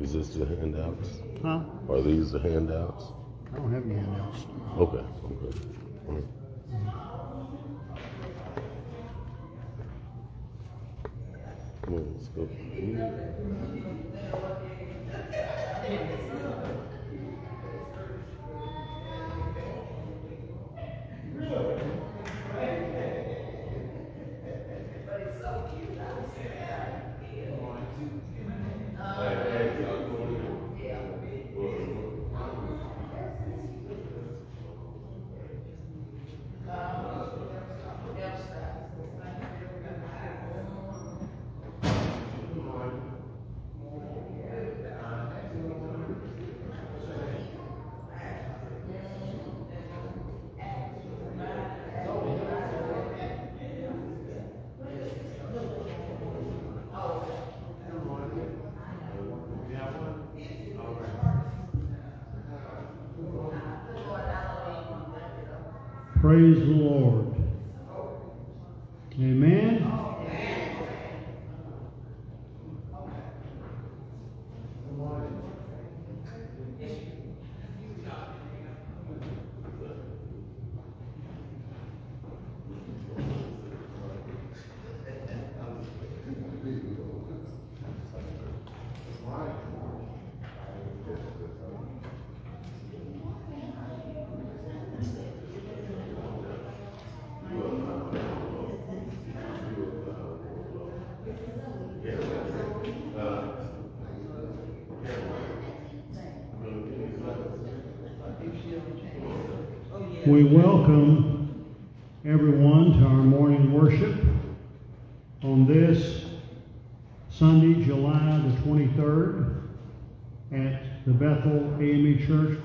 Is this the handouts? Huh? Are these the handouts? I don't have any handouts. Okay, okay. okay. Come on, let's go.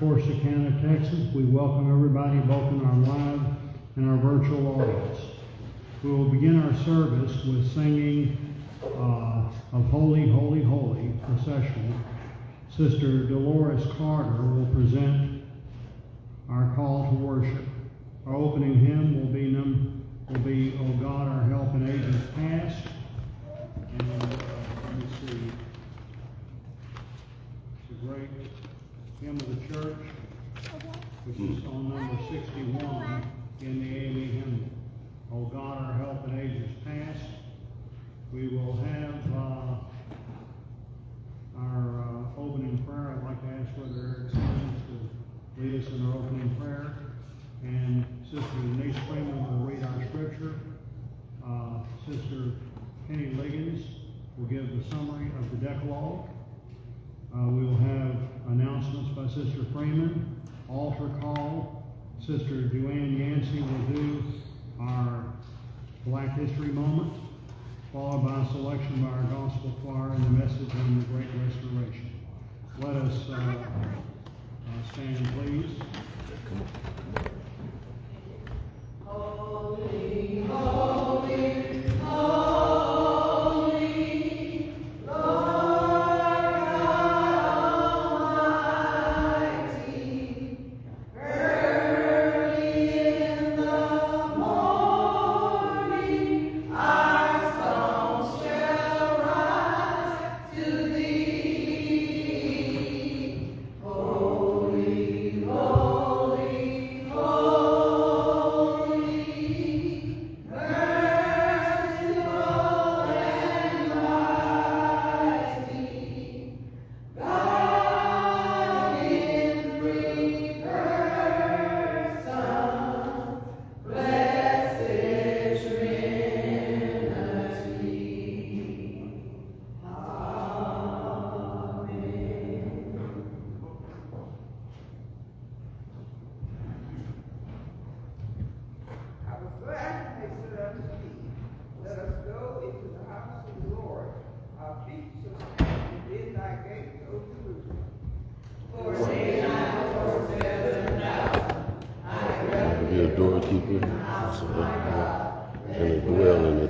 Forsyth County, Texas. We welcome everybody both in our live and our virtual audience. We will begin our service with singing uh, of Holy, Holy, Holy procession. Sister Dolores Carter will present our call to worship.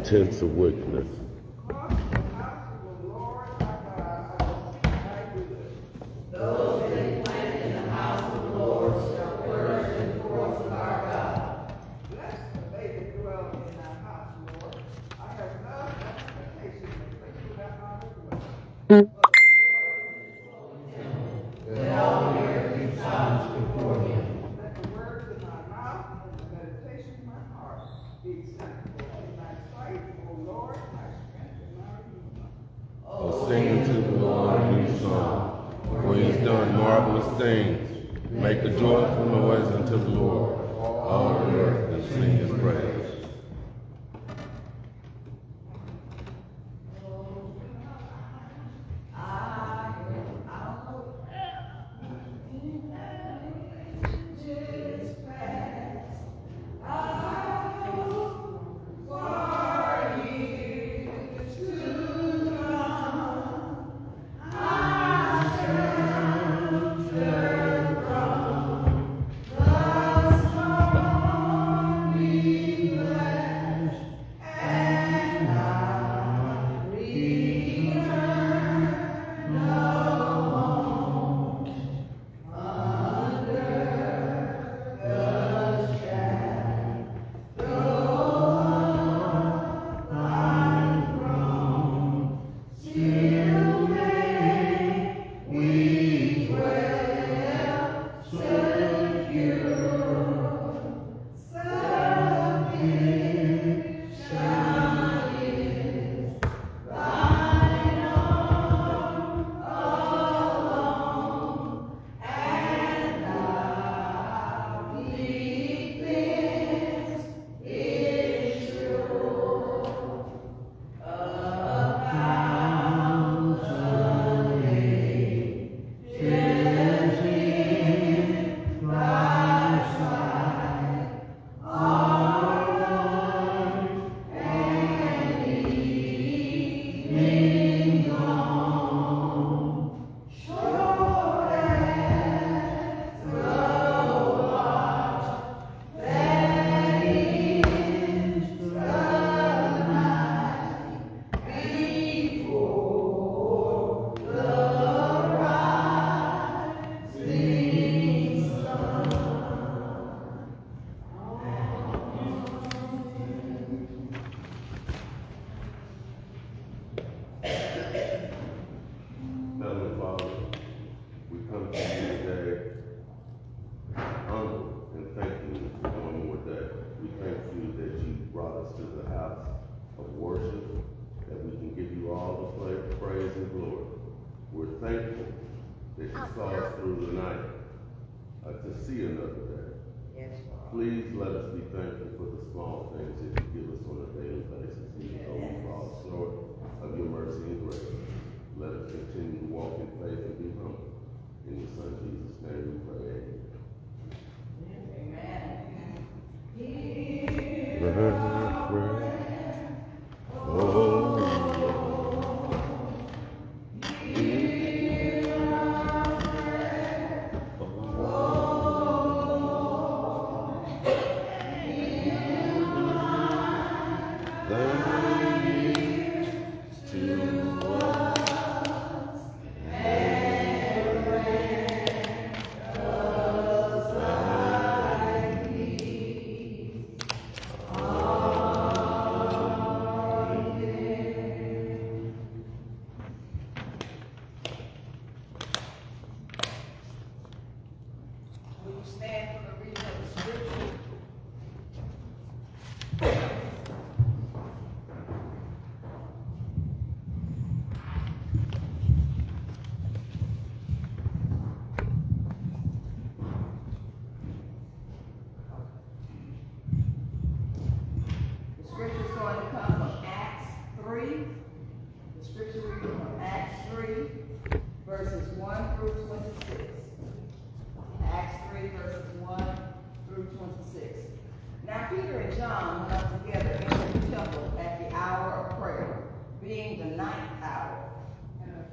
tenths of wood.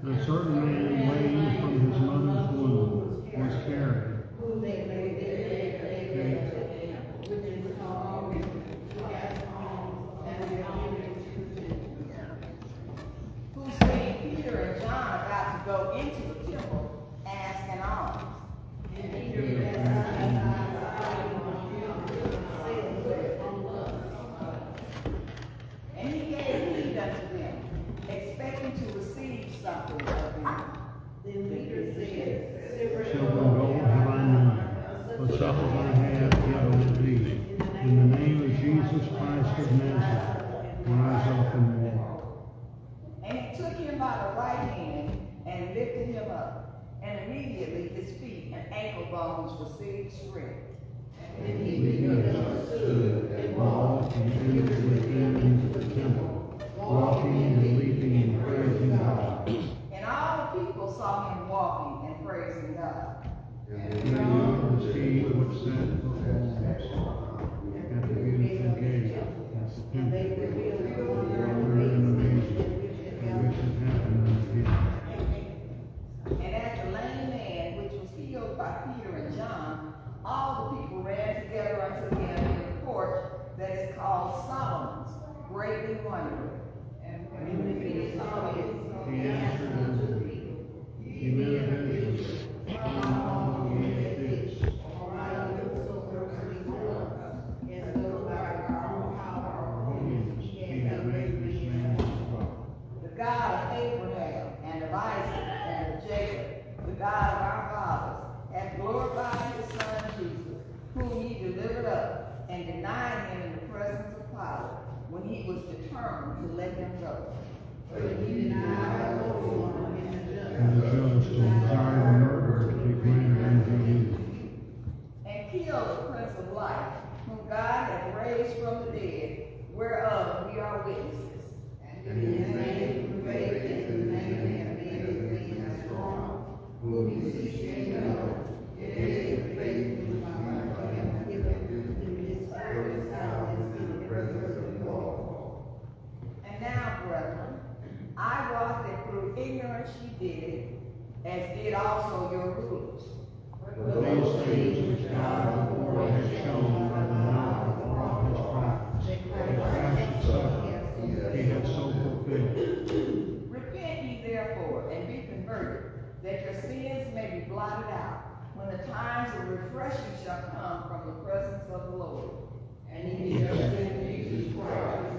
The certain man, weighing from his mother's womb, was carried. He was determined to let them go. And the judge to desire the murderer to be granted unto you. and killed the Prince of Life, whom God hath raised from the dead, whereof we are witnesses. And now, brethren, I wot that through ignorance ye did it, as did also your rulers. But these things which God before has shown by the mouth of all his prophets, has fashioned he hath so fulfilled. Repent ye therefore, and be converted, that your sins may be blotted out, when the times of refreshing shall come from the presence of the Lord. And he shall send Jesus Christ,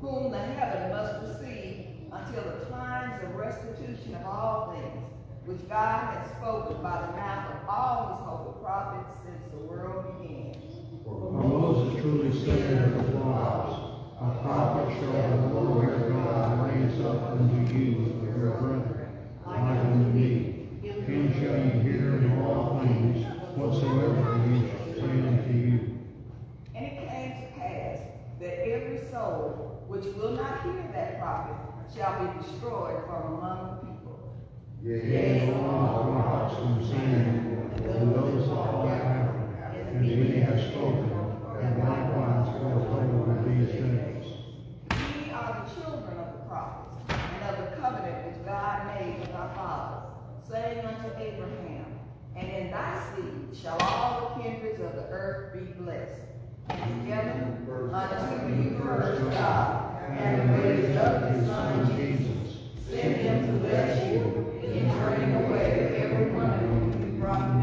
whom the heaven must receive until the times of restitution of all things, which God has spoken by the mouth of all his holy prophets since the world began. For Moses truly said of the prophets, prophet shall the Lord your God raise up unto you your brethren, like unto me. Him shall ye hear in all things whatsoever he shall say unto you. And it came to pass that every soul which will not hear that prophet shall be destroyed from among the people. Yea, all the prophets from Samuel, and those that follow after, and many have spoken, and likewise foretold of these days. Ye are the children of the prophets, and of the covenant which God made with our fathers, saying unto Abraham, And in thy seed shall all the kindreds of the earth be blessed. And together unto you first God, and raised up his son Jesus, sent him to bless you, and turning away every one of you from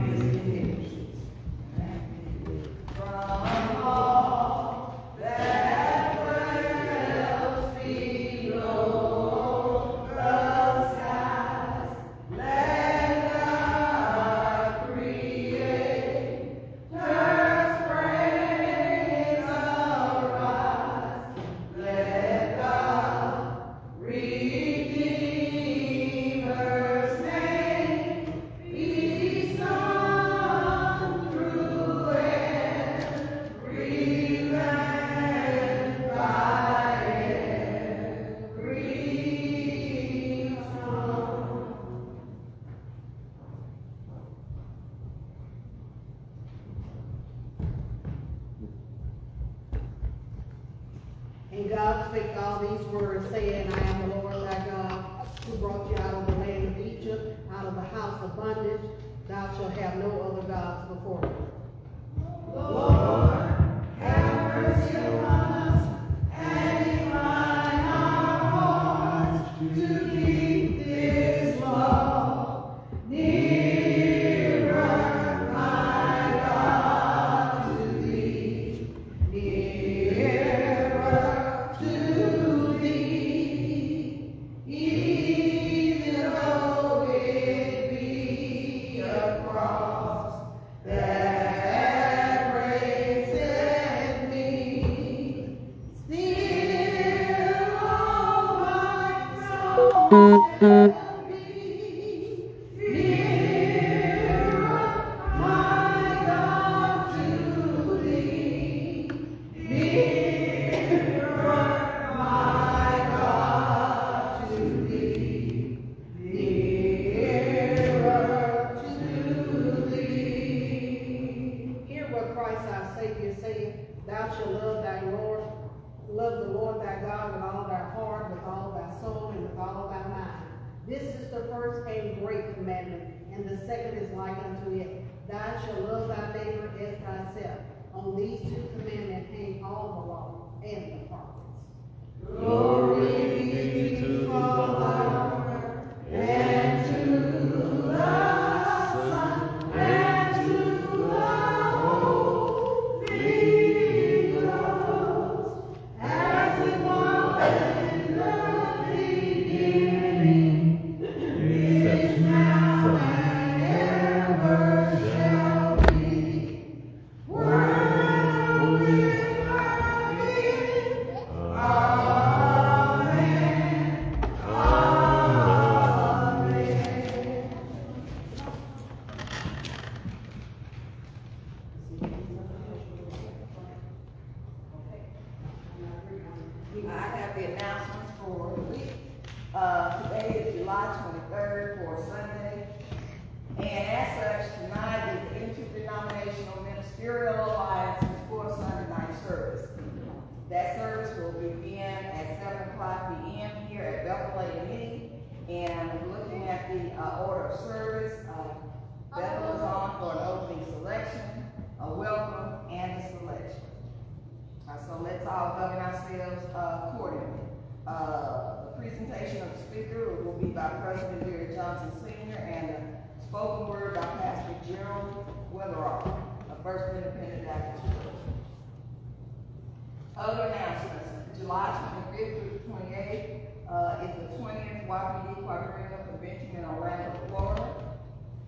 YPD Quadrennial Convention in Orlando, Florida.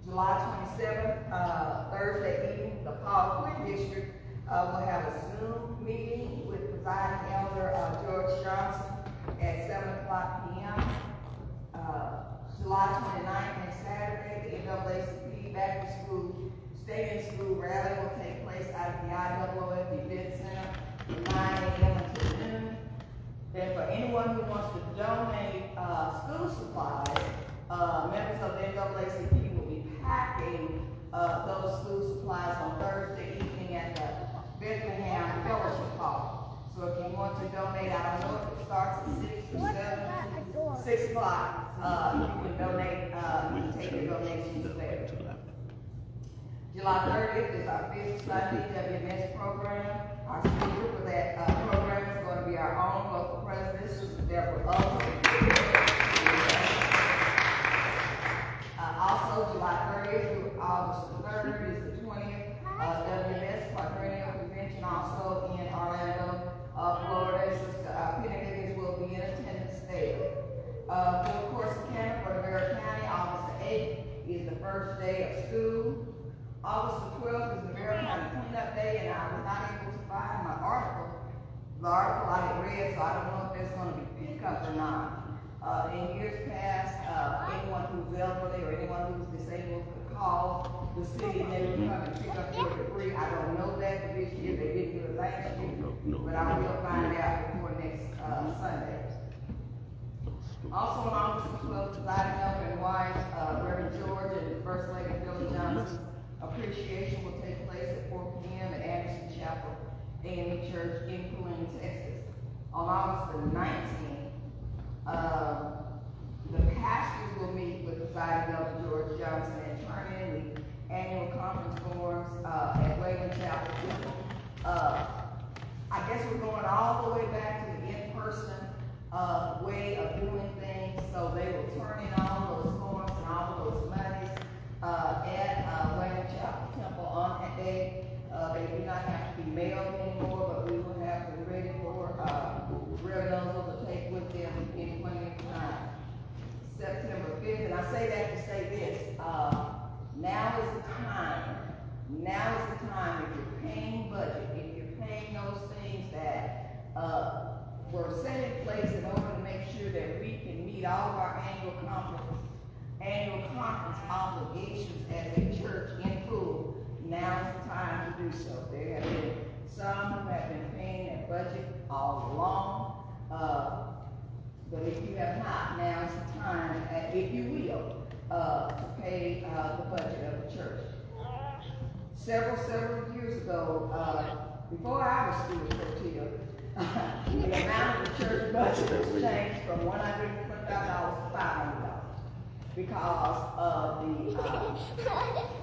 July twenty-seventh, uh, Thursday evening, the Paul Quinn District, uh, will have a Zoom meeting with presiding elder, uh, George Johnson at seven o'clock P M. Uh, July 29th and Saturday, the NAACP Back to School, Stadium School Rally will take place out of the IWF Event Center from nine AM until Then for anyone who wants to donate, uh, school supplies, uh, members of the NAACP will be packing, uh, those school supplies on Thursday evening at the Bethlehem Fellowship Hall. So if you want to donate, I don't know if it starts at six or seven, six o'clock, uh, you can donate, uh, you can take your donations there. July thirtieth is our fifth Sunday WMS program. Our speaker for that, uh, program is gonna be our own local president, Sister Deborah Owen. Uh, also, July thirtieth through August the third is the twentieth, uh, WMS quadrennial convention also in Orlando, uh, Florida. Sister, uh, Penny will be in attendance there. Uh, the course of Canada for Navarro County, August the eighth is the first day of school. August the twelfth is the Navarro County cleanup day, and I was not able to find my article. The I so I don't know if it's gonna be picked up or not. Uh, in years past, uh, anyone who's elderly or anyone who's disabled could call the city and they would come and pick up their debris. I don't know that for this year, they didn't do it last year, but I will find out before next, uh, Sunday. Also on August the twelfth, presiding over and wives, uh, Reverend George and First Lady Philly Johnson appreciation will take place at four P M at Anderson Chapel, AME Church in Killeen, Texas. On August the nineteenth, uh, the pastors will meet with presiding over George Johnson and turn in the annual conference forms, uh, at Wayland Chapel. Uh, I guess we're going all the way back to the in-person, uh, way of doing things, so they will turn in all those forms and all those monies, uh, at, uh, Wayne Chapel Temple on that day. Uh, they do not have to be mailed anymore, but we will have them ready for, uh, revenue to take with them in plenty time. September fifth, and I say that to say this, uh, now is the time, now is the time, if you're paying budget, if you're paying those things that, uh, were set in place in order to make sure that we can meet all of our annual conference, annual conference obligations as a church in full, now is the time to do so. There have been some who have been paying their budget all along, uh, but if you have not, now is the time, uh, if you will, uh, to pay, uh, the budget of the church. Several, several years ago, uh, before I was still tortilla, the amount of the church budget was changed from one hundred and twenty-five dollars to five hundred dollars. because of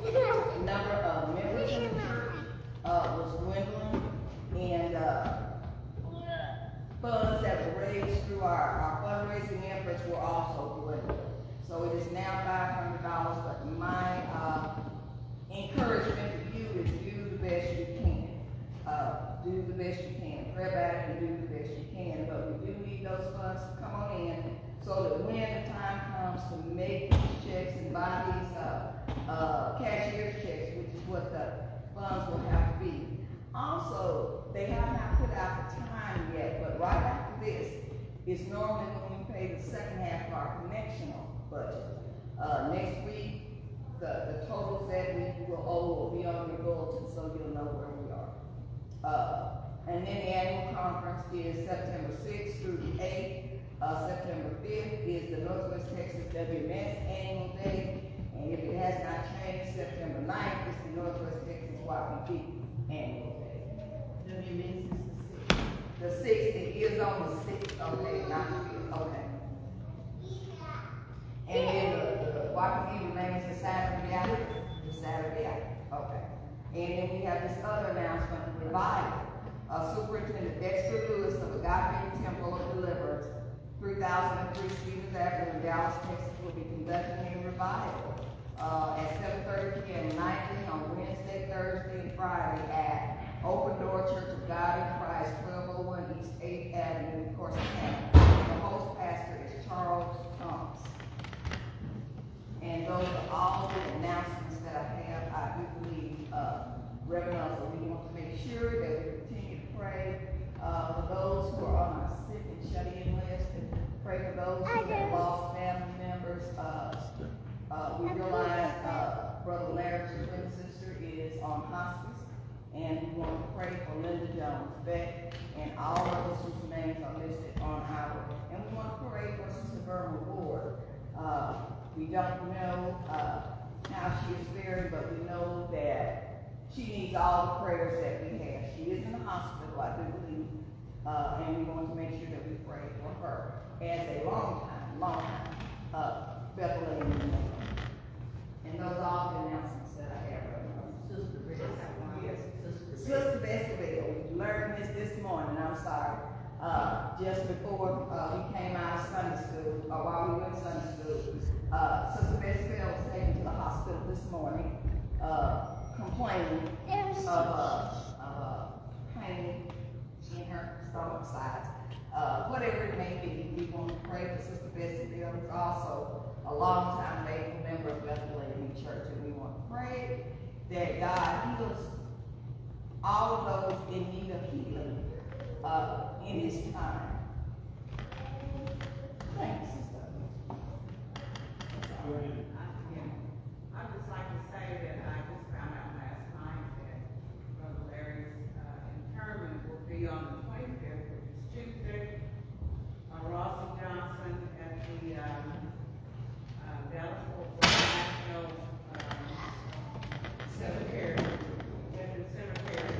the, uh, number of members in the church, uh, was dwindling, and, uh, funds that were raised through our, our fundraising efforts were also dwindling. So it is now five hundred dollars, but my, uh, encouragement to you is do the best you can. Uh, do the best you can, pray it and do the best you can, but we do need those funds to come on in, so that when the time comes to make these checks and buy these, uh, uh, cashier's checks, which is what the funds will have to be. Also, they have not put out the time yet, but right after this is normally when we pay the second half of our connectional budget. Uh, next week, the, the totals that we will owe will be on your bulletin, so you'll know where we are. Uh, and then the annual conference is September sixth through the eighth. Uh, September fifth is the Northwest Texas WMS Annual Day. And if it has not changed, September 9th is the Northwest Texas YPD Annual Day. WMS the sixth, it is on the sixth, okay, not the fifth, okay. And then the, Waterview remains the Saturday after, the Saturday after, okay. And then we have this other announcement, revival. Uh, Superintendent Dexter Lewis of the Godfrey Temple of Deliverance, 3003 Stevens Avenue, Dallas, Texas, will be conducting a revival uh, at 7.30 p.m. nightly on Wednesday, Thursday, and Friday at Open Door Church of God in Christ, 12 Northeast 8th Avenue, Corsicana. The host pastor is Charles Thomas. And those are all the announcements that I have. I do believe, uh, Reverend Elsa, we want to make sure that we continue to pray uh, for those who are on our sick and shut-in list, and pray for those who have lost family members. Uh, uh we realize uh, Brother Larry's twin sister is on hospital and we want to pray for Linda Jones Beck and all of others whose names are listed on our, and we want to pray for Sister Burma Ward. Uh, we don't know, uh, how she is faring, but we know that she needs all the prayers that we have. She is in the hospital, I do believe, uh, and we want to make sure that we pray for her as a long time, long time, uh, Bethlehem. And those are all the announcements that I have right now. Sister Bess. Yes. Sister Bess. Sister Bessville, we learned this this morning, I'm sorry. Uh, just before, uh, we came out of Sunday school, or while we were in Sunday school, uh, Sister Bessville was taken to the hospital this morning, uh, complaining of, uh, uh, pain in her stomach sides. Uh, whatever it may be, we want to pray for Sister Bessville, who's also a longtime faithful member of Bethlehem Church, and we want to pray that God heals all of those in need of healing, uh, in this time. Thanks, sister. I'd just like to say that I just found out last night that Brother Larry's, uh, interment will be on the twenty-fifth, which is Tuesday. Uh, Rossi Johnson at the, um, uh, Dallas Fort Worth National, um, Cemetery, Veteran Cemetery.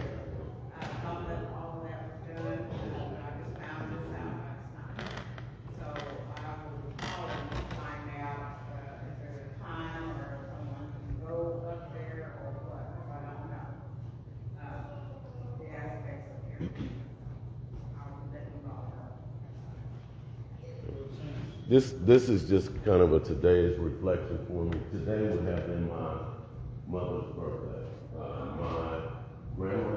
I thought that all of that was done, and I just found this out last night. So I will call and find out, uh, if there's a time or if someone can go up there or what, I don't know. Uh, the aspects of everything. I'll let you all know. This, this is just kind of a today's reflection for me. Today would have been my mother's birthday. Uh, my grandmother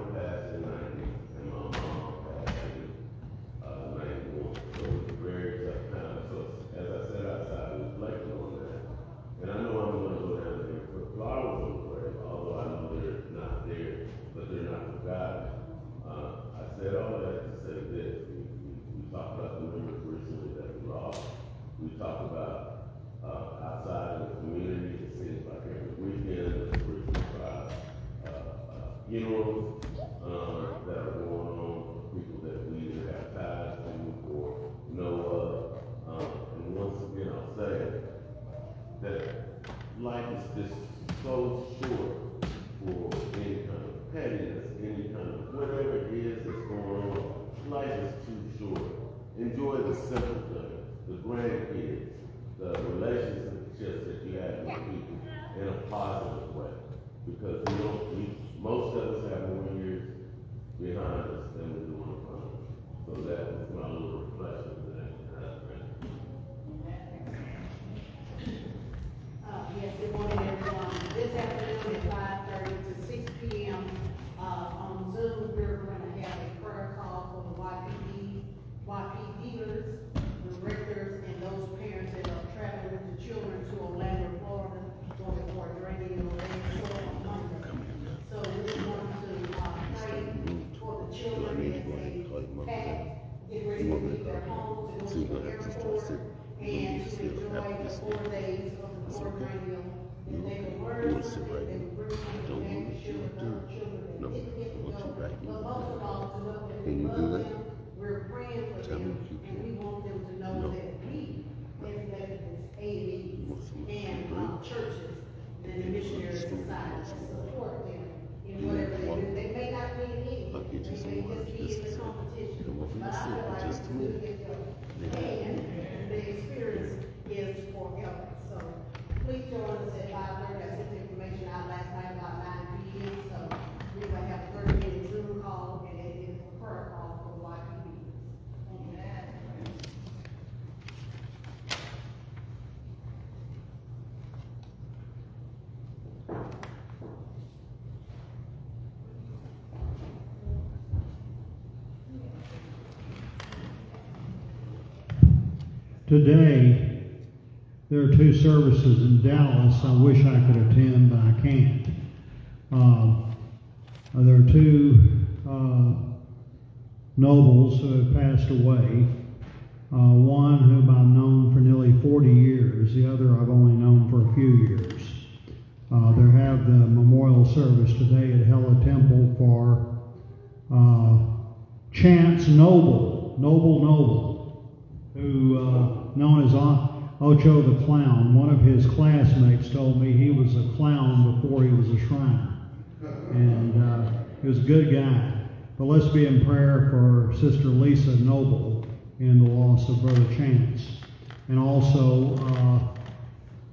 connect the relationships that you have with people in a positive way. Because we don't, we, most of us have more years behind us than we do Today, there are two services in Dallas I wish I could attend, but I can't. Uh, there are two uh, nobles who have passed away. Uh, one whom I've known for nearly 40 years, the other I've only known for a few years. Uh, they have the memorial service today at Hella Temple for uh, Chance Noble, Noble Noble, known Ocho the Clown. One of his classmates told me he was a clown before he was a shrine. And uh, he was a good guy. But let's be in prayer for Sister Lisa Noble in the loss of Brother Chance. And also uh,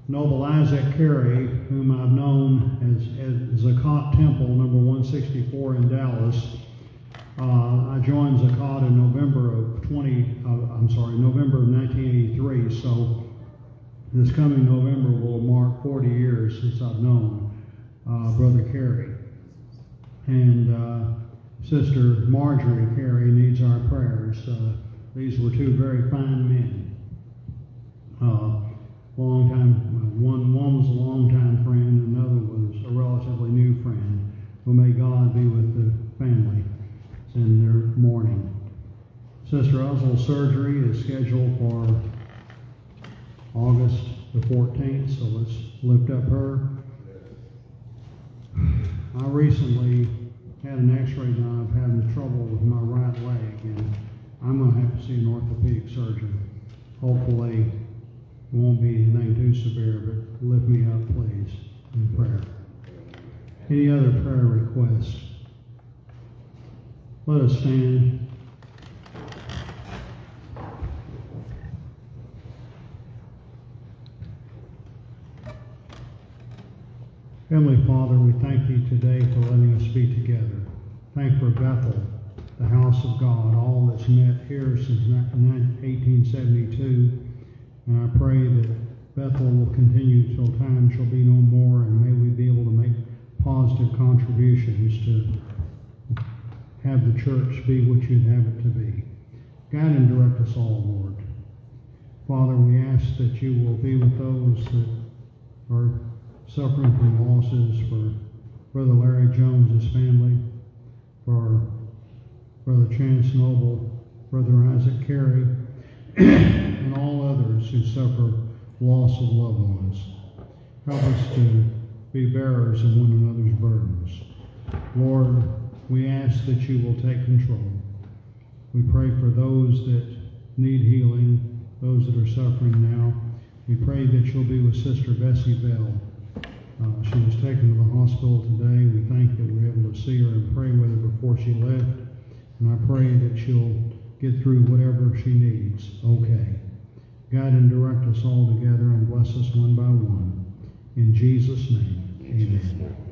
Noble Isaac Carey, whom I've known as, as Zakat Temple, number 164 in Dallas. Uh, I joined Zakat in November of 20, uh, I'm sorry, November of 1983. So this coming November will mark 40 years since I've known uh, Brother Carey. And uh, Sister Marjorie Carey needs our prayers. Uh, these were two very fine men. Uh, long time, one, one was a long-time friend, another was a relatively new friend. Well, may God be with the family in their mourning. Sister Oswald's surgery is scheduled for August the 14th, so let's lift up her. I recently had an x-ray done of having trouble with my right leg, and I'm gonna have to see an orthopedic surgeon. Hopefully, it won't be anything too severe, but lift me up, please, in prayer. Any other prayer requests? Let us stand. Heavenly Father, we thank you today for letting us be together. Thank for Bethel, the house of God, all that's met here since 1872. And I pray that Bethel will continue till time shall be no more, and may we be able to make positive contributions to have the church be what you'd have it to be. Guide and direct us all, Lord. Father, we ask that you will be with those that are suffering from losses for Brother Larry Jones, his family, for Brother Chance Noble, Brother Isaac Carey, and all others who suffer loss of loved ones. Help us to be bearers of one another's burdens. Lord, we ask that you will take control. We pray for those that need healing, those that are suffering now. We pray that you'll be with Sister Bessie Bell. Uh, she was taken to the hospital today. We thank that we're able to see her and pray with her before she left. And I pray that she'll get through whatever she needs okay. Guide and direct us all together and bless us one by one. In Jesus' name, amen.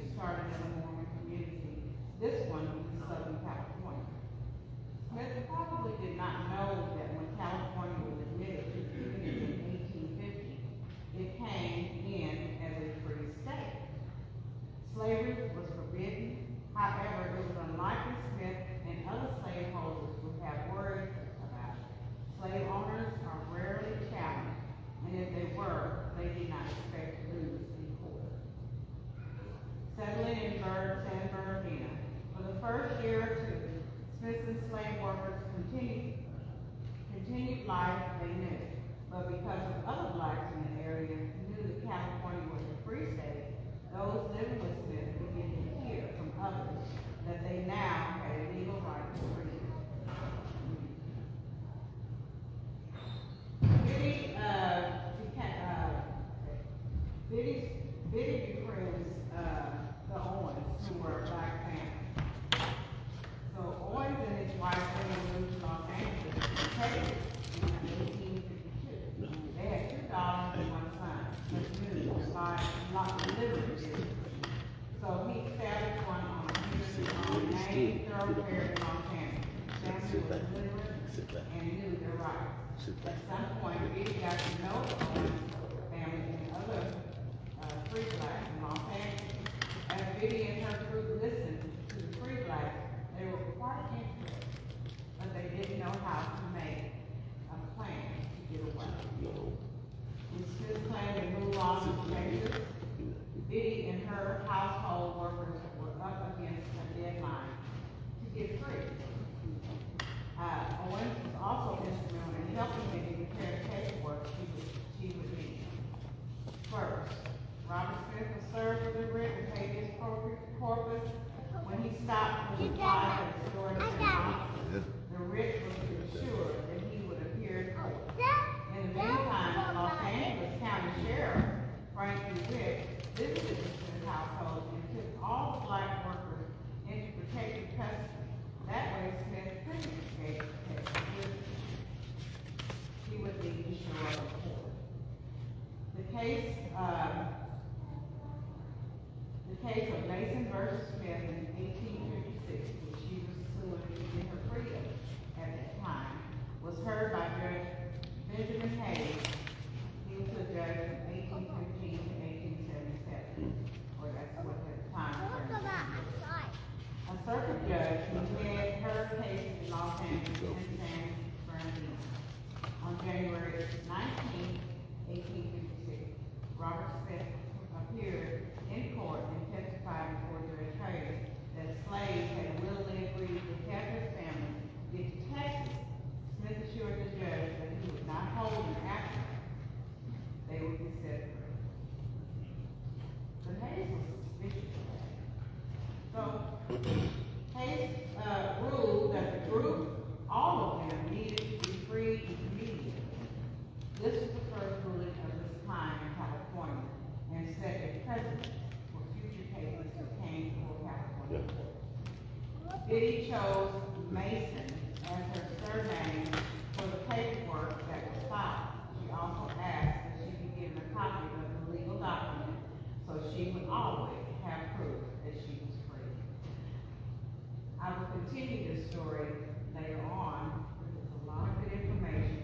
is started in a Mormon community, this one in Southern California. Smith probably did not know that when California was admitted to the Union in 1850, it came in as a free state. Slavery was forbidden. However, it was unlikely Smith and other slaveholders would have worried about it. Slave owners are rarely challenged, and if they were, they did not expect Evelyn and Bird San Bernardino. For the first year or two, Smith and slave workers continued, continued life they knew, but because of other blacks in the area knew that California was a free state, those living with Smith began to hear from others that they now had a legal right to freedom. Biddy, uh, uh, Biddy, Biddy to wear black pants. So Owens and his wife were moved to Los Angeles to Texas in 1852. They had two daughters and one son, but knew that literally did. So he established one on his main thoroughfare in Los Angeles. Family was literate and knew their rights. At some point, he got to know the Owens family and other uh, free blacks in Los Angeles. As Vivian he stopped to apply for the storage of The writ was to ensure that he would appear in court. In the meantime, Los Angeles County Sheriff Frank DeWitt visited the Smith household and took all the black workers into protective custody. That way Smith couldn't escape protection. He would need to show up in court. The case, um, the case of Mason versus Smith in eighteen fifty-six, which she was suing to get her freedom at that time, was heard by Judge Benjamin Hayes. He was a judge from eighteen fifteen to eighteen seventy-seven, or that's what at the time. A circuit judge who had heard cases in Los Angeles and San Bernardino. On January nineteenth, eighteen fifty-six, Robert Smith appeared in court and testified before Judge Hayes that slaves had willingly agreed to have his family get to Texas. Smith assured the judge that he would not hold them after they would be set free. But Hayes was suspicious of that. So, Hayes, uh, ruled that the group, all of them, needed to be freed immediately. This was the first ruling of this kind in California and set a precedent for future cases that came before California. Biddy chose Mason as her surname for the paperwork filed. She also asked that she be given a copy of the legal document so she would always have proof that she was free. I will continue this story later on, with a lot of good information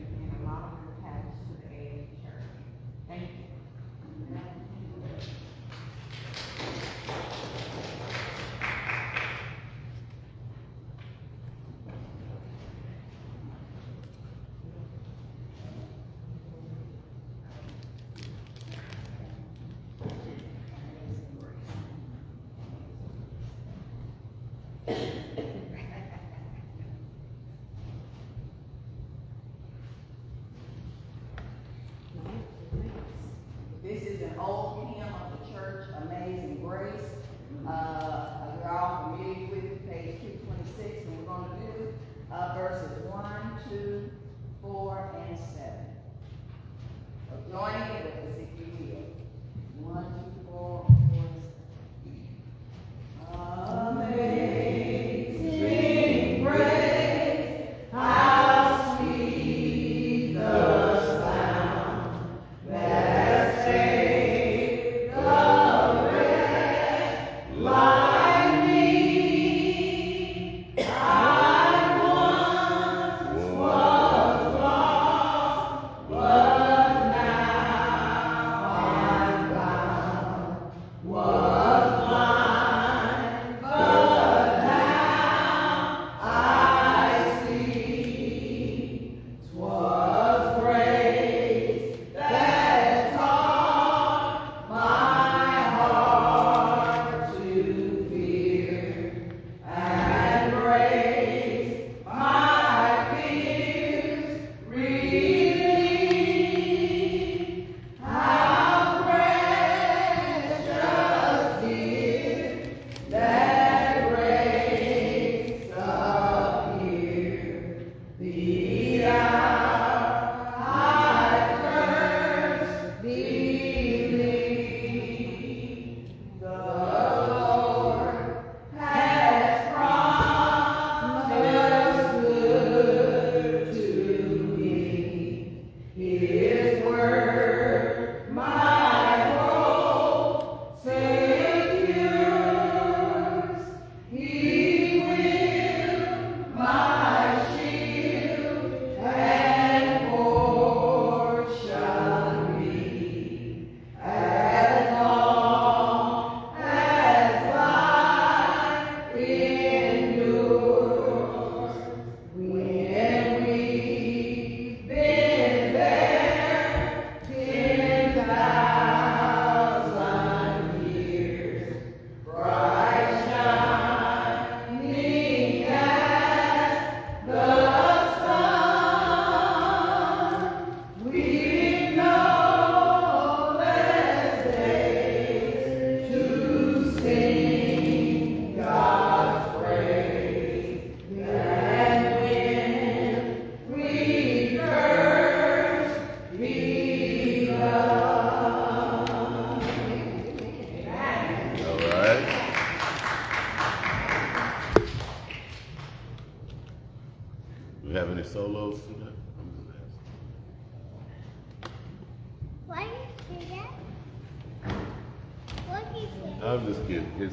Yes,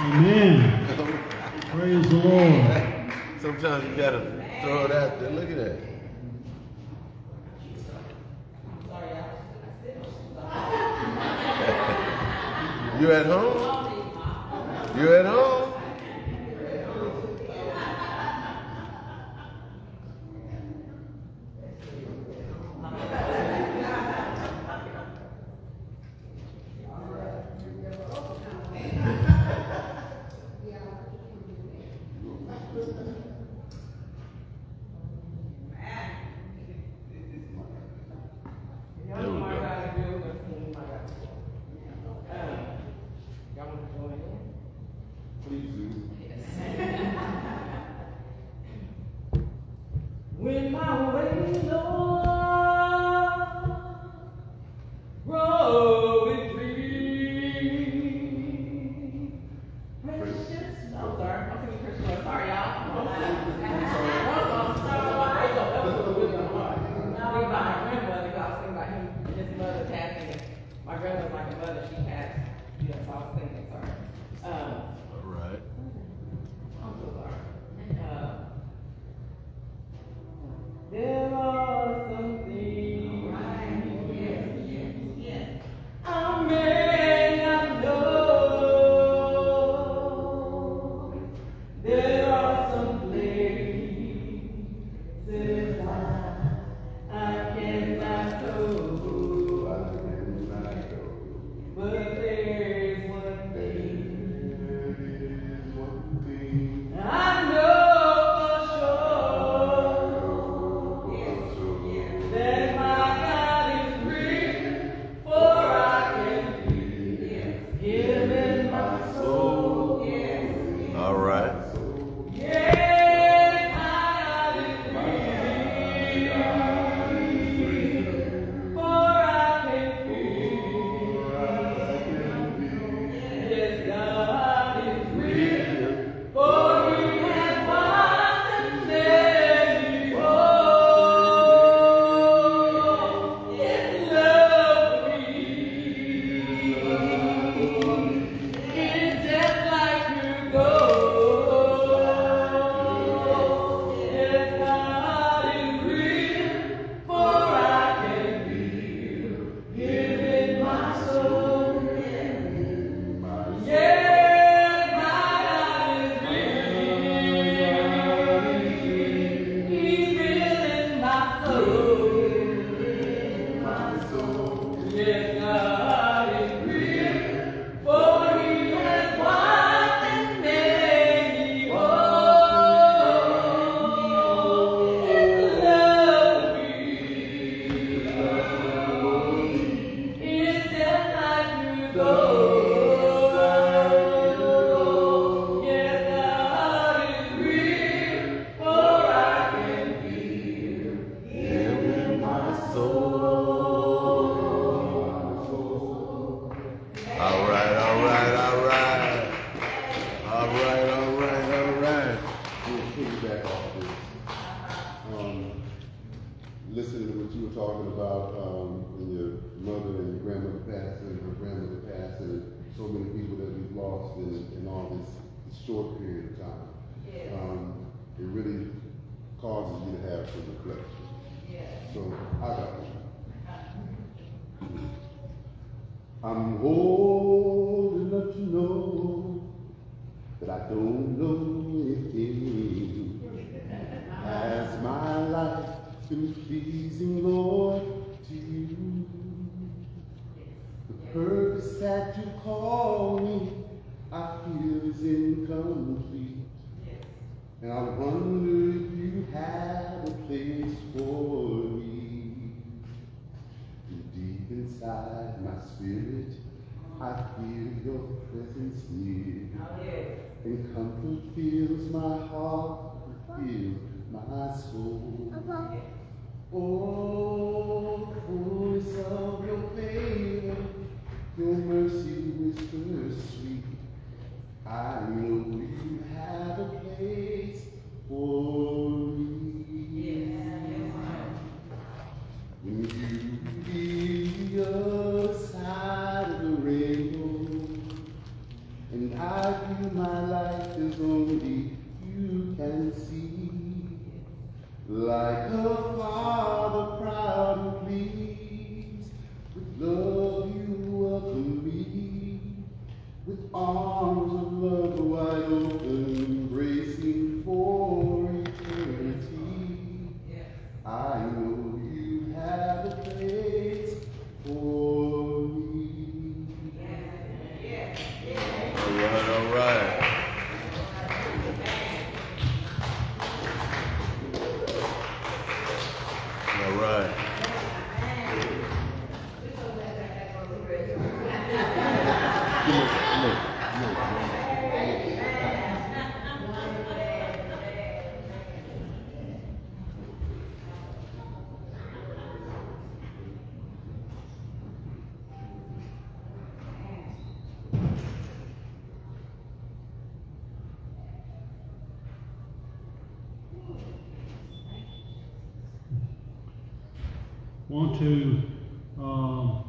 Amen. Praise the Lord. Sometimes you gotta throw it out there. Look at that. you at home? Want to, um,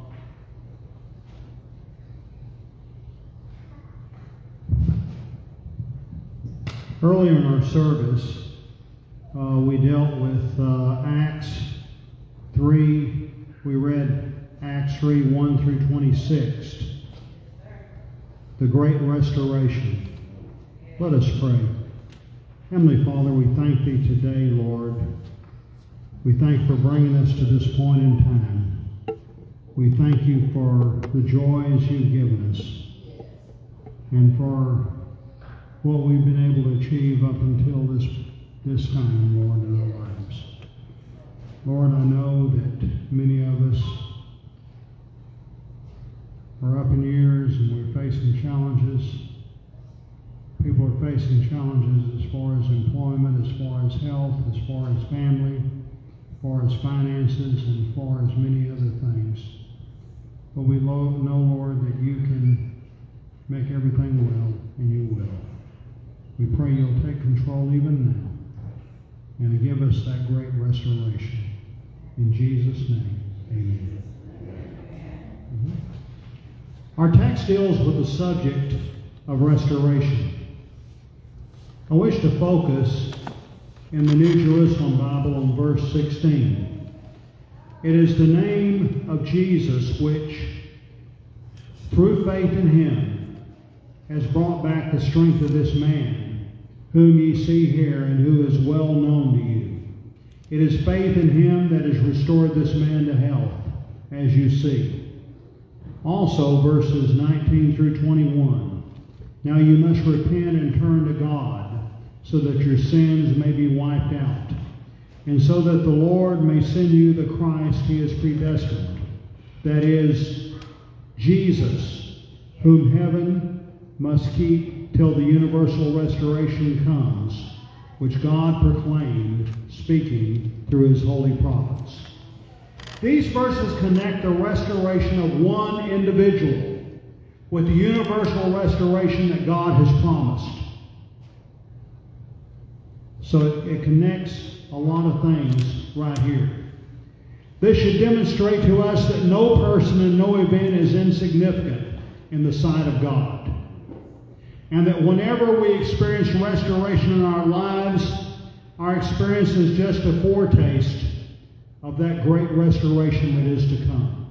earlier in our service, uh, we dealt with uh, Acts 3. We read Acts 3 1 through 26. The Great Restoration. Let us pray. Heavenly Father, we thank Thee today, Lord. We thank for bringing us to this point in time. We thank you for the joys you've given us and for what we've been able to achieve up until this, this time, Lord, in our lives. Lord, I know that many of us are up in years and we're facing challenges. People are facing challenges as far as employment, as far as health, as far as family, far as finances, and far as many other things. But we know, Lord, that you can make everything well, and you will. We pray you'll take control even now and give us that great restoration. In Jesus' name, amen. Mhm. Our text deals with the subject of restoration. I wish to focus in the New Jerusalem Bible on verse 16. It is the name of Jesus which, through faith in him, has brought back the strength of this man, whom ye see here and who is well known to you. It is faith in him that has restored this man to health, as you see. Also, verses 19 through 21. Now you must repent and turn to God, so that your sins may be wiped out, and so that the Lord may send you the Christ he has predestined, that is, Jesus, whom heaven must keep till the universal restoration comes, which God proclaimed, speaking through his holy prophets. These verses connect the restoration of one individual with the universal restoration that God has promised. So it, it connects a lot of things right here. This should demonstrate to us that no person and no event is insignificant in the sight of God. And that whenever we experience restoration in our lives, our experience is just a foretaste of that great restoration that is to come.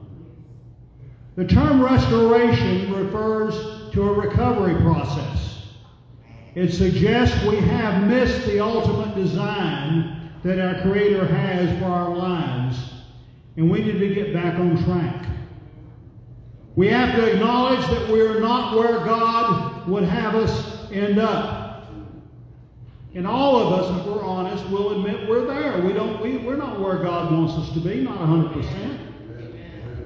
The term restoration refers to a recovery process. It suggests we have missed the ultimate design that our Creator has for our lives, and we need to get back on track. We have to acknowledge that we are not where God would have us end up. And all of us, if we're honest, will admit we're there. We don't, we, we're not where God wants us to be, not 100%.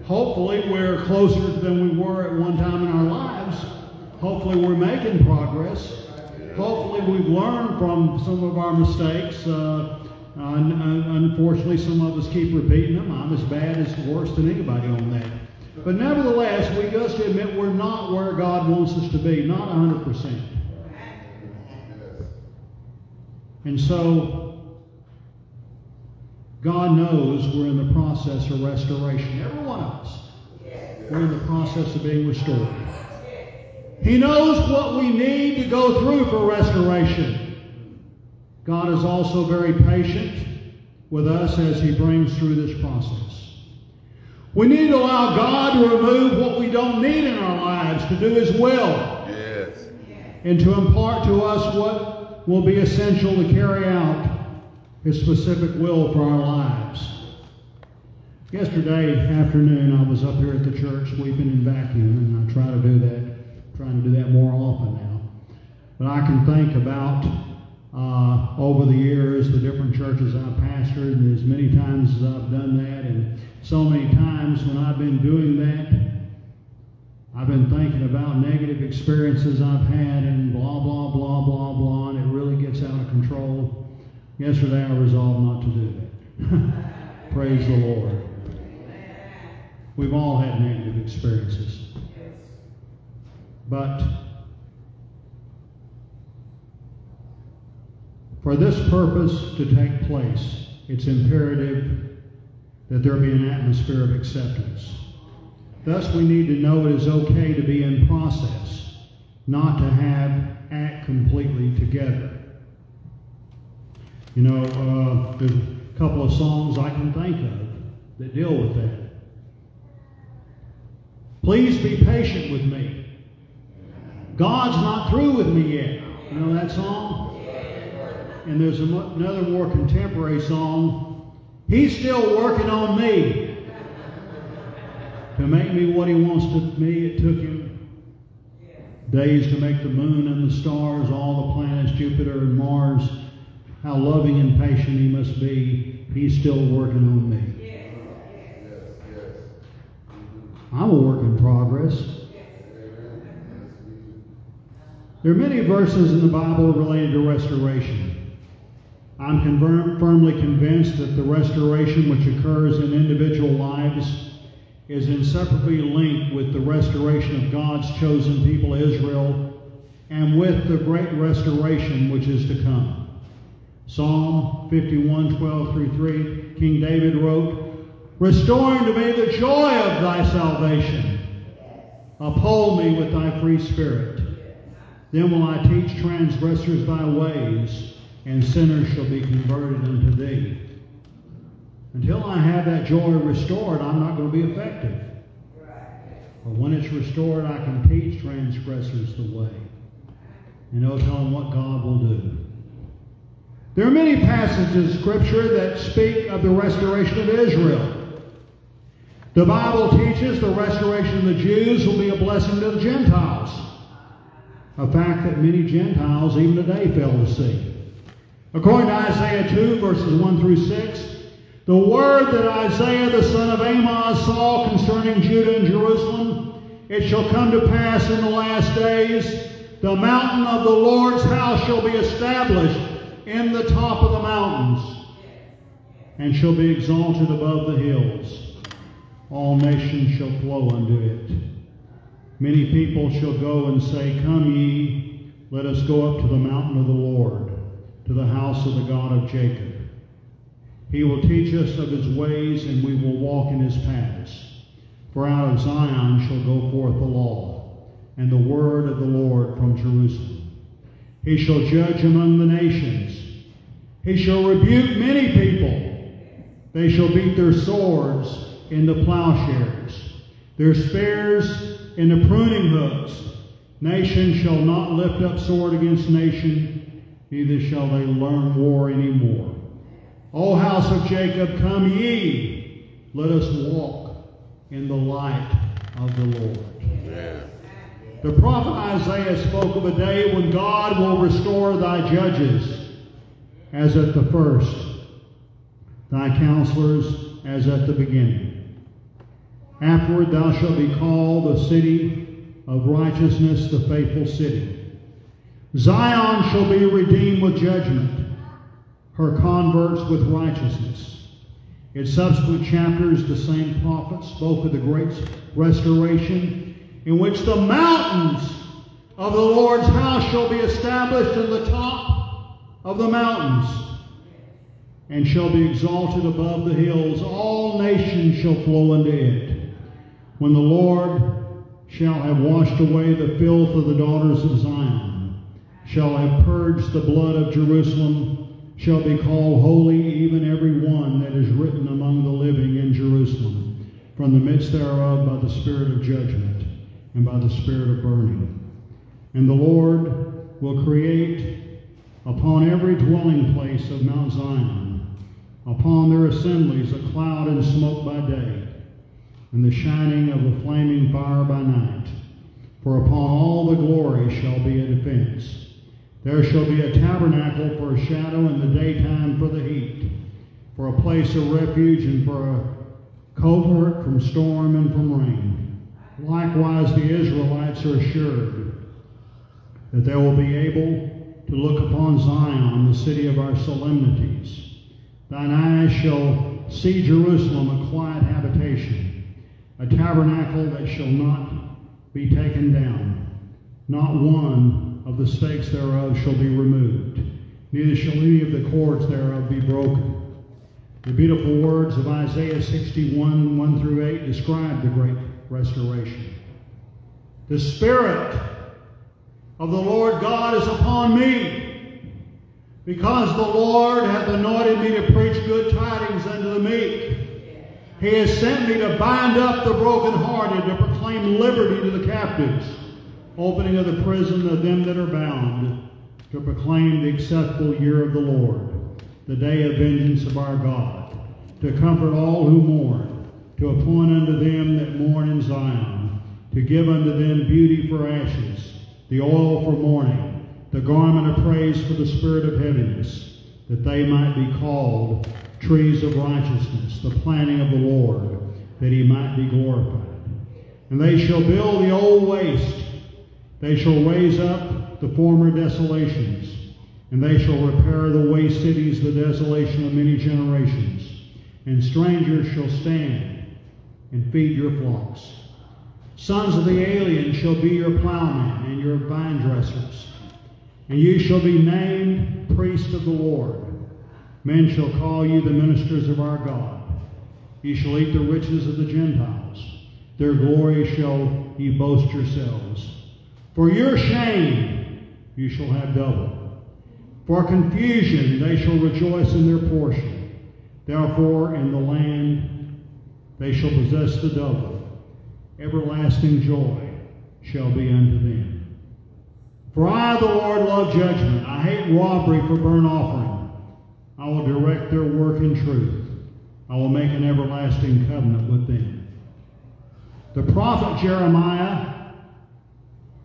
Hopefully, we're closer than we were at one time in our lives. Hopefully, we're making progress. Hopefully, we've learned from some of our mistakes. Uh, un- un- unfortunately, some of us keep repeating them. I'm as bad as worse than anybody on that. But nevertheless, we just admit we're not where God wants us to be, not 100%. And so, God knows we're in the process of restoration. Every one of us. We're in the process of being restored. He knows what we need to go through for restoration. God is also very patient with us as He brings through this process. We need to allow God to remove what we don't need in our lives to do His will Yes. and to impart to us what will be essential to carry out His specific will for our lives. Yesterday afternoon, I was up here at the church sweeping and vacuuming, and I try to do that, trying to do that more often now. But I can think about uh, over the years the different churches I've pastored, and as many times as I've done that, and so many times when I've been doing that, I've been thinking about negative experiences I've had and blah, blah, blah, blah, blah, and it really gets out of control. Yesterday I resolved not to do that. Praise the Lord. We've all had negative experiences. But for this purpose to take place, it's imperative that there be an atmosphere of acceptance. Thus, we need to know it is okay to be in process, not to have act completely together. You know, uh, there's a couple of songs I can think of that deal with that. Please be patient with me. God's not through with me yet. You know that song? And there's a, another more contemporary song. He's still working on me to make me what he wants to me. It took him days to make the moon and the stars, all the planets, Jupiter and Mars. How loving and patient he must be. He's still working on me. I'm a work in progress. There are many verses in the Bible related to restoration. I'm conver- firmly convinced that the restoration which occurs in individual lives is inseparably linked with the restoration of God's chosen people Israel and with the great restoration which is to come. Psalm 51, 12 through 3, King David wrote, Restore unto me the joy of thy salvation. Uphold me with thy free spirit. Then will I teach transgressors thy ways, and sinners shall be converted unto thee. Until I have that joy restored, I'm not going to be effective. But when it's restored, I can teach transgressors the way. And they'll tell them what God will do. There are many passages in Scripture that speak of the restoration of Israel. The Bible teaches the restoration of the Jews will be a blessing to the Gentiles. A fact that many Gentiles even today fail to see. According to Isaiah 2, verses 1 through 6, the word that Isaiah the son of Amos saw concerning Judah and Jerusalem, it shall come to pass in the last days, the mountain of the Lord's house shall be established in the top of the mountains, and shall be exalted above the hills. All nations shall flow unto it. Many people shall go and say, Come ye, let us go up to the mountain of the Lord, to the house of the God of Jacob. He will teach us of his ways, and we will walk in his paths. For out of Zion shall go forth the law, and the word of the Lord from Jerusalem. He shall judge among the nations. He shall rebuke many people. They shall beat their swords into plowshares, their spears into pruning hooks. Nation shall not lift up sword against nation, neither shall they learn war any more. O house of Jacob, come ye, let us walk in the light of the Lord. The prophet Isaiah spoke of a day when God will restore thy judges as at the first, thy counselors as at the beginning. Afterward thou shalt be called the city of righteousness, the faithful city. Zion shall be redeemed with judgment, her converts with righteousness. In subsequent chapters, the same prophet spoke of the great restoration in which the mountains of the Lord's house shall be established in the top of the mountains and shall be exalted above the hills. All nations shall flow into it. When the Lord shall have washed away the filth of the daughters of Zion, shall have purged the blood of Jerusalem, shall be called holy, even every one that is written among the living in Jerusalem, from the midst thereof by the Spirit of judgment and by the Spirit of burning. And the Lord will create upon every dwelling place of Mount Zion, upon their assemblies, a cloud and smoke by day, and the shining of a flaming fire by night. For upon all the glory shall be a defense. There shall be a tabernacle for a shadow in the daytime for the heat, for a place of refuge and for a covert from storm and from rain. Likewise, the Israelites are assured that they will be able to look upon Zion, the city of our solemnities. Thine eyes shall see Jerusalem, a quiet habitation, a tabernacle that shall not be taken down. Not one of the stakes thereof shall be removed, neither shall any of the cords thereof be broken. The beautiful words of Isaiah 61, 1 through 8 describe the great restoration. The Spirit of the Lord God is upon me, because the Lord hath anointed me to preach good tidings unto the meek. He has sent me to bind up the brokenhearted, to proclaim liberty to the captives, opening of the prison of them that are bound, to proclaim the acceptable year of the Lord, the day of vengeance of our God, to comfort all who mourn, to appoint unto them that mourn in Zion, to give unto them beauty for ashes, the oil for mourning, the garment of praise for the spirit of heaviness, that they might be called trees of righteousness, the planting of the Lord, that he might be glorified. And they shall build the old waste, they shall raise up the former desolations, and they shall repair the waste cities, the desolation of many generations. And strangers shall stand and feed your flocks. Sons of the alien shall be your plowmen and your vine dressers, and you shall be named priests of the Lord. Men shall call you the ministers of our God. Ye shall eat the riches of the Gentiles. Their glory shall ye boast yourselves. For your shame you shall have double. For confusion they shall rejoice in their portion. Therefore in the land they shall possess the double. Everlasting joy shall be unto them. For I, the Lord, love judgment. I hate robbery for burnt offering. I will direct their work in truth. I will make an everlasting covenant with them. The prophet Jeremiah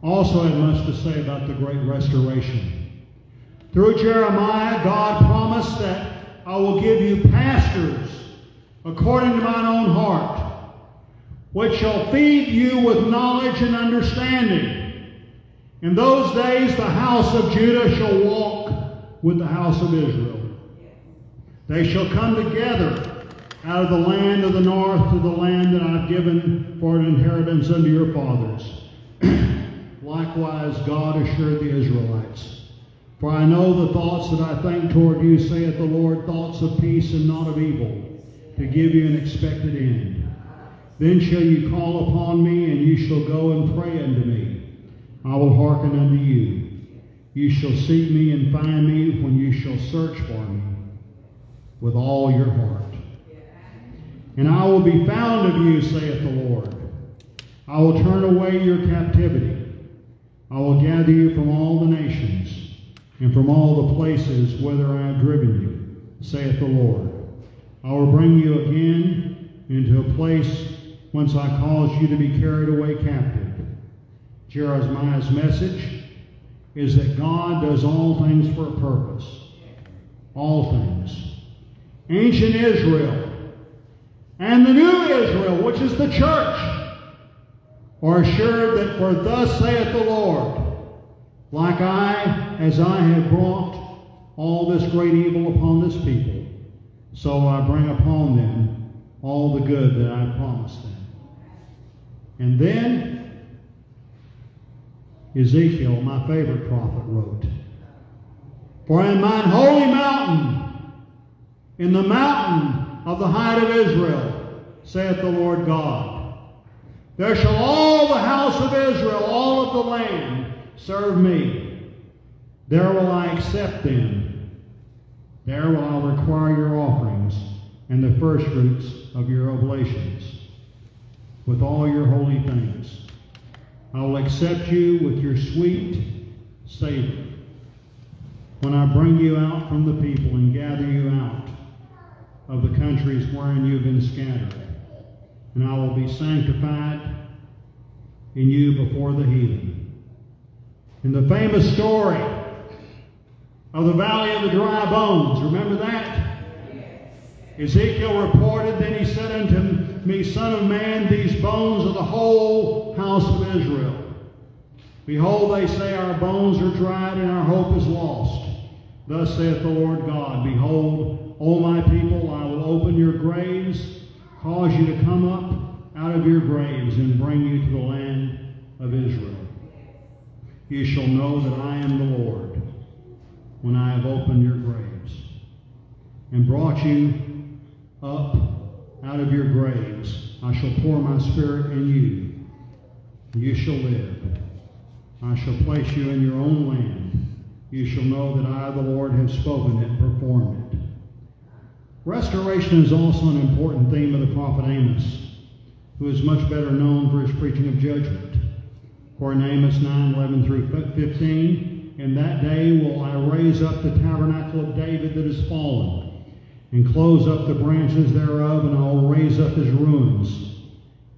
also had much to say about the great restoration. Through Jeremiah, God promised that I will give you pastors according to mine own heart, which shall feed you with knowledge and understanding. In those days, the house of Judah shall walk with the house of Israel. They shall come together out of the land of the north to the land that I've given for an inheritance unto your fathers. Likewise, God assured the Israelites. For I know the thoughts that I think toward you, saith the Lord, thoughts of peace and not of evil, to give you an expected end. Then shall you call upon me, and you shall go and pray unto me. I will hearken unto you. You shall seek me and find me when you shall search for me with all your heart. And I will be found of you, saith the Lord. I will turn away your captivity. I will gather you from all the nations and from all the places whither I have driven you, saith the Lord. I will bring you again into a place whence I caused you to be carried away captive. Jeremiah's message is that God does all things for a purpose. All things. Ancient Israel and the new Israel, which is the church, are assured that for thus saith the Lord, like I, as I have brought all this great evil upon this people, so I bring upon them all the good that I promised them. And then Ezekiel, my favorite prophet, wrote, For in mine holy mountain, in the mountain of the height of Israel, saith the Lord God, There shall all the house of Israel, all of the land, serve me. There will I accept them. There will I require your offerings and the firstfruits of your oblations with all your holy things. I will accept you with your sweet savor when I bring you out from the people and gather you out of the countries wherein you have been scattered. And I will be sanctified in you before the heathen. In the famous story of the valley of the dry bones, remember that? Ezekiel reported, Then he said unto me, Son of man, these bones are the whole house of Israel. Behold, they say, Our bones are dried and our hope is lost. Thus saith the Lord God, Behold, O my people, I will open your graves, cause you to come up out of your graves, and bring you to the land of Israel. You shall know that I am the Lord when I have opened your graves and brought you up out of your graves. I shall pour my spirit in you. You shall live. I shall place you in your own land. You shall know that I, the Lord, have spoken it and performed it. Restoration is also an important theme of the prophet Amos, who is much better known for his preaching of judgment. For in Amos 9 11 through 15, In that day will I raise up the tabernacle of David that is fallen, and close up the branches thereof, and I will raise up his ruins.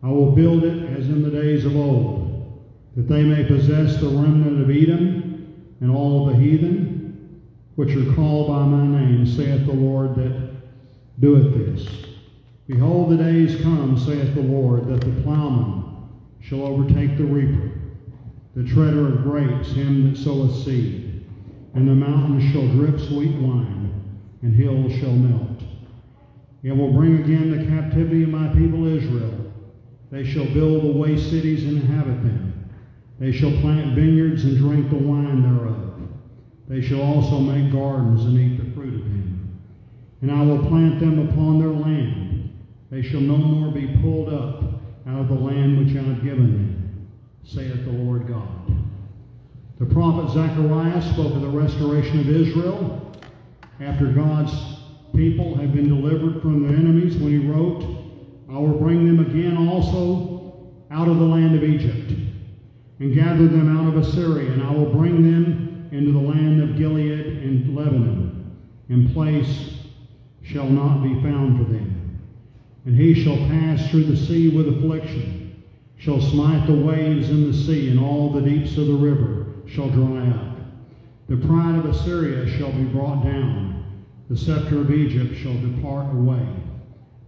I will build it as in the days of old, that they may possess the remnant of Edom and all the heathen, which are called by my name, saith the Lord that doeth this. Behold, the days come, saith the Lord, that the plowman shall overtake the reaper, the treader of grapes, him that soweth seed. And the mountains shall drip sweet wine, and hills shall melt. It will bring again the captivity of my people Israel. They shall build the waste cities and inhabit them. They shall plant vineyards and drink the wine thereof. They shall also make gardens and eat them. And I will plant them upon their land. They shall no more be pulled up out of the land which I have given them, saith the Lord God. The prophet Zechariah spoke of the restoration of Israel after God's people had been delivered from their enemies when he wrote, I will bring them again also out of the land of Egypt, and gather them out of Assyria, and I will bring them into the land of Gilead and Lebanon, and place shall not be found for them. And he shall pass through the sea with affliction, shall smite the waves in the sea, and all the deeps of the river shall dry up. The pride of Assyria shall be brought down, the scepter of Egypt shall depart away.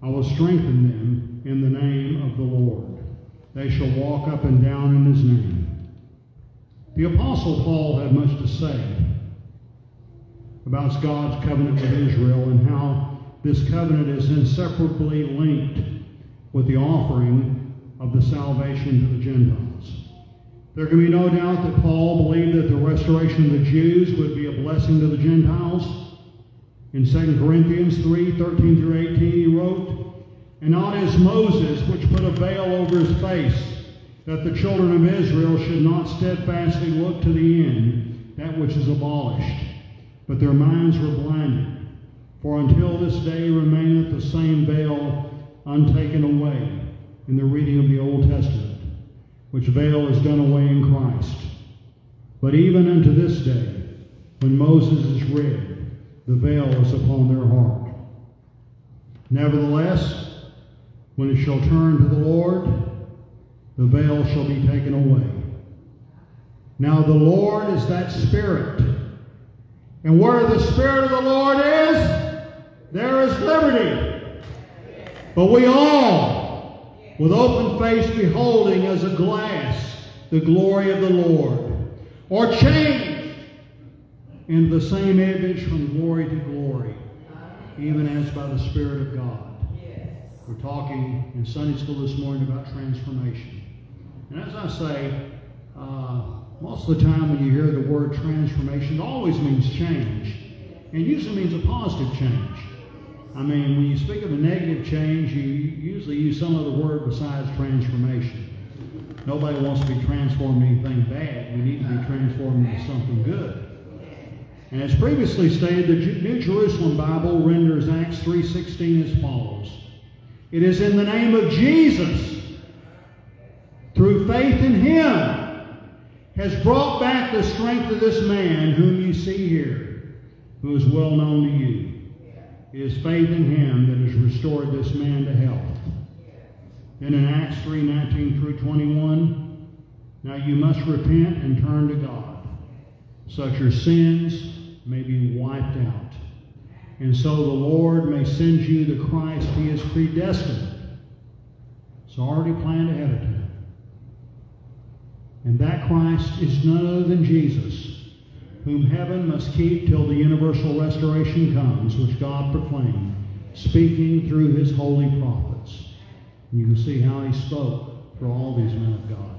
I will strengthen them in the name of the Lord. They shall walk up and down in his name. The Apostle Paul had much to say about God's covenant with Israel and how this covenant is inseparably linked with the offering of the salvation to the Gentiles. There can be no doubt that Paul believed that the restoration of the Jews would be a blessing to the Gentiles. In 2 Corinthians 3 13 through 18, he wrote, And not as Moses, which put a veil over his face, that the children of Israel should not steadfastly look to the end, that which is abolished, but their minds were blinded. For until this day remaineth the same veil untaken away in the reading of the Old Testament, which veil is done away in Christ. But even unto this day, when Moses is read, the veil is upon their heart. Nevertheless, when it shall turn to the Lord, the veil shall be taken away. Now the Lord is that Spirit. And where the Spirit of the Lord is, there is liberty. But we all, with open face beholding as a glass the glory of the Lord, or changed into the same image from glory to glory, even as by the Spirit of God. We're talking in Sunday school this morning about transformation. And as I say, uh, most of the time when you hear the word transformation, it always means change. And usually means a positive change. I mean, when you speak of a negative change, you usually use some other word besides transformation. Nobody wants to be transformed into anything bad. We need to be transformed into something good. And as previously stated, the New Jerusalem Bible renders Acts 3.16 as follows. It is in the name of Jesus, through faith in Him, has brought back the strength of this man whom you see here, who is well known to you. It is faith in Him that has restored this man to health. Then in Acts 3:19 through 21, now you must repent and turn to God, such your sins may be wiped out. And so the Lord may send you the Christ He has predestined. It's already planned ahead of time. And that Christ is none other than Jesus, whom heaven must keep till the universal restoration comes, which God proclaimed, speaking through his holy prophets. You can see how he spoke for all these men of God.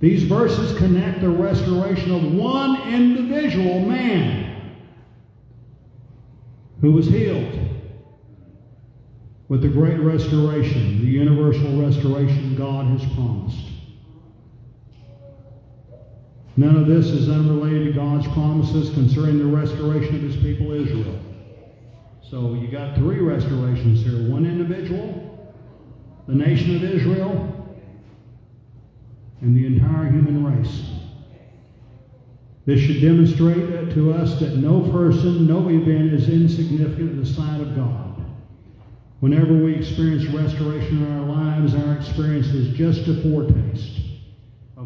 These verses connect the restoration of one individual man who was healed with the great restoration, the universal restoration God has promised. None of this is unrelated to God's promises concerning the restoration of his people Israel. So you got three restorations here one individual, the nation of Israel, and the entire human race. This should demonstrate to us that no person, no event is insignificant in the sight of God. Whenever we experience restoration in our lives, our experience is just a foretaste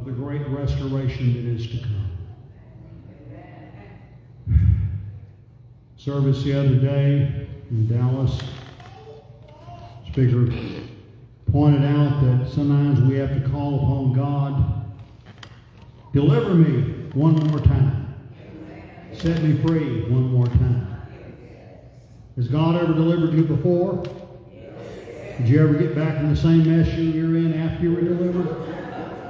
of the great restoration that is to come. Service the other day in Dallas, speaker pointed out that sometimes we have to call upon God, deliver me one more time, set me free one more time. Has God ever delivered you before? Did you ever get back in the same mess you were in after you were delivered?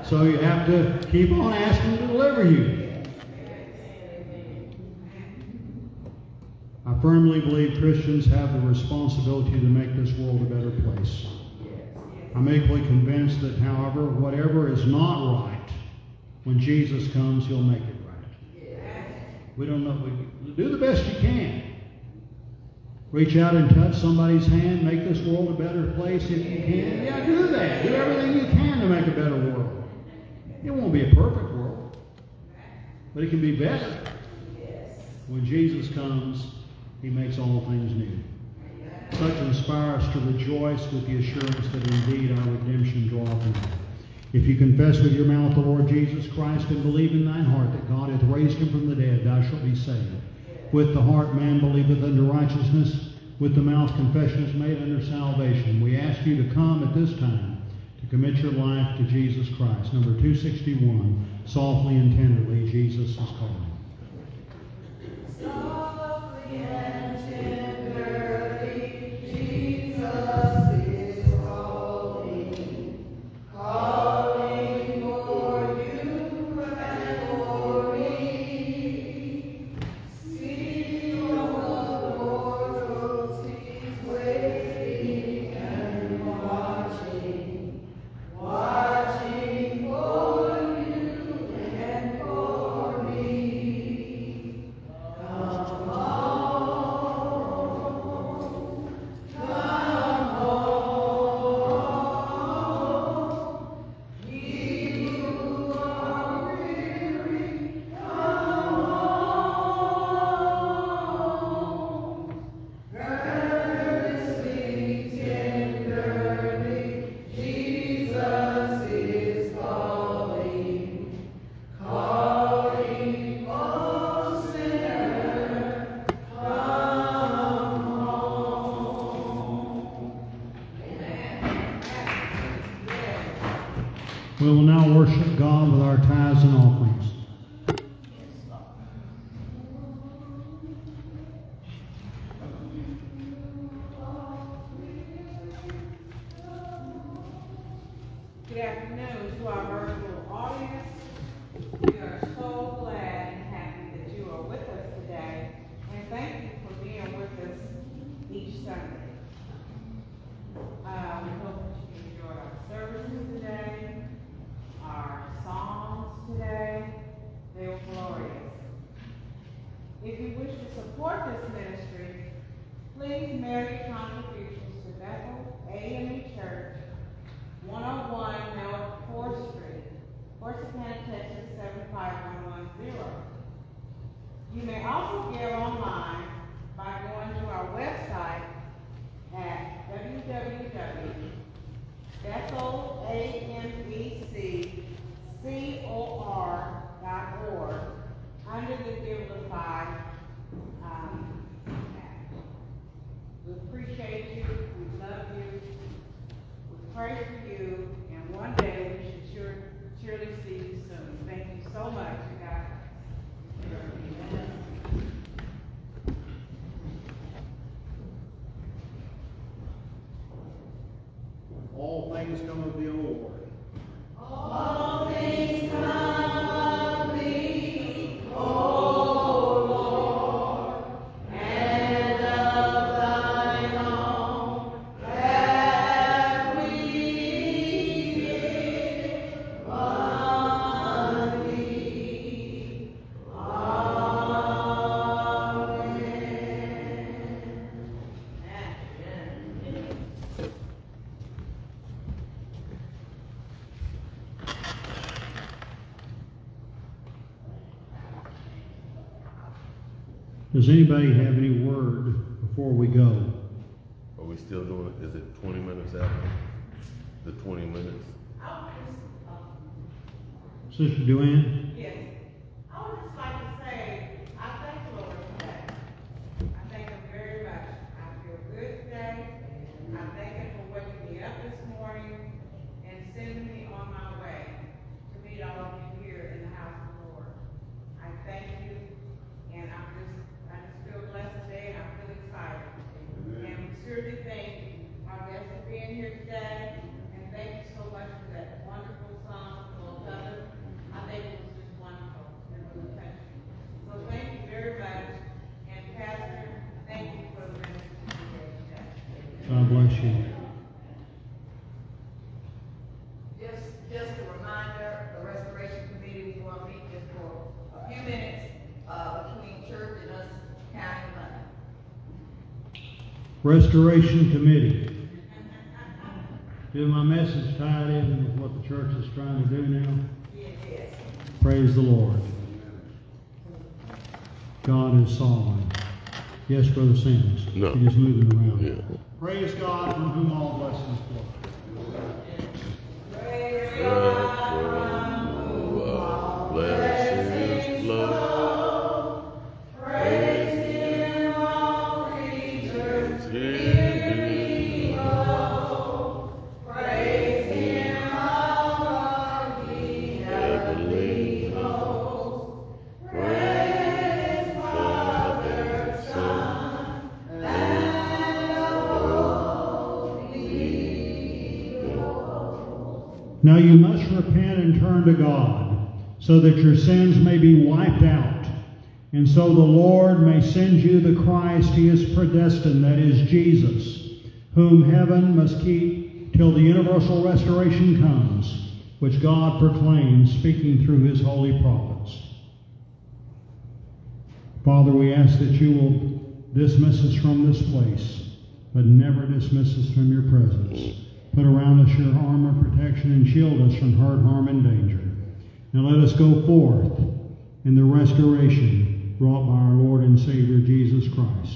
So you have to keep on asking to deliver you. I firmly believe Christians have the responsibility to make this world a better place. I'm equally convinced that, however, whatever is not right, when Jesus comes, he'll make it right. We don't know. We, do the best you can. Reach out and touch somebody's hand, make this world a better place if you can. Yeah, do that. Do everything you can to make a better world. It won't be a perfect world, but it can be better. When Jesus comes, he makes all things new. Such inspire us to rejoice with the assurance that indeed our redemption draweth nigh. If you confess with your mouth the Lord Jesus Christ and believe in thine heart that God hath raised him from the dead, thou shalt be saved. With the heart man believeth unto righteousness, with the mouth confession is made unto salvation. We ask you to come at this time to commit your life to Jesus Christ. Number 261, softly and tenderly, Jesus is calling. Softly We will now worship God with our tithes and offerings. Does anybody have any word before we go? Are we still doing it? Is it twenty minutes after? The twenty minutes? Sister Joanne? Yes. I would just like to say, I thank the Lord today. I thank him very much. I feel good today. I thank him for waking me up this morning and sending me on my way to meet all of you here in the house of the Lord. I thank you, and I'm just, I just feel blessed today, and I feel excited. And we surely thank our guests for being here today, and thank you so much for that wonderful song, Full Color. I think it was just wonderful, it really touched me. So thank you very much, and Pastor, thank you for the ministry today. God bless you. Just, just a reminder, the restoration committee will meet just for a few minutes, uh, between church and us counting money. Restoration Committee. Is my message tied in with what the church is trying to do now? Yes. Praise the Lord. God is sovereign. Yes, Brother Sims? No. He just moving around. Yeah. Praise God from whom all blessings flow. Blessings so that your sins may be wiped out, and so the Lord may send you the Christ he has predestined, that is Jesus, whom heaven must keep till the universal restoration comes, which God proclaims, speaking through his holy prophets. Father, we ask that you will dismiss us from this place, but never dismiss us from your presence. Put around us your armor of protection and shield us from hurt, harm, and danger. Now let us go forth in the restoration wrought by our Lord and Savior Jesus Christ.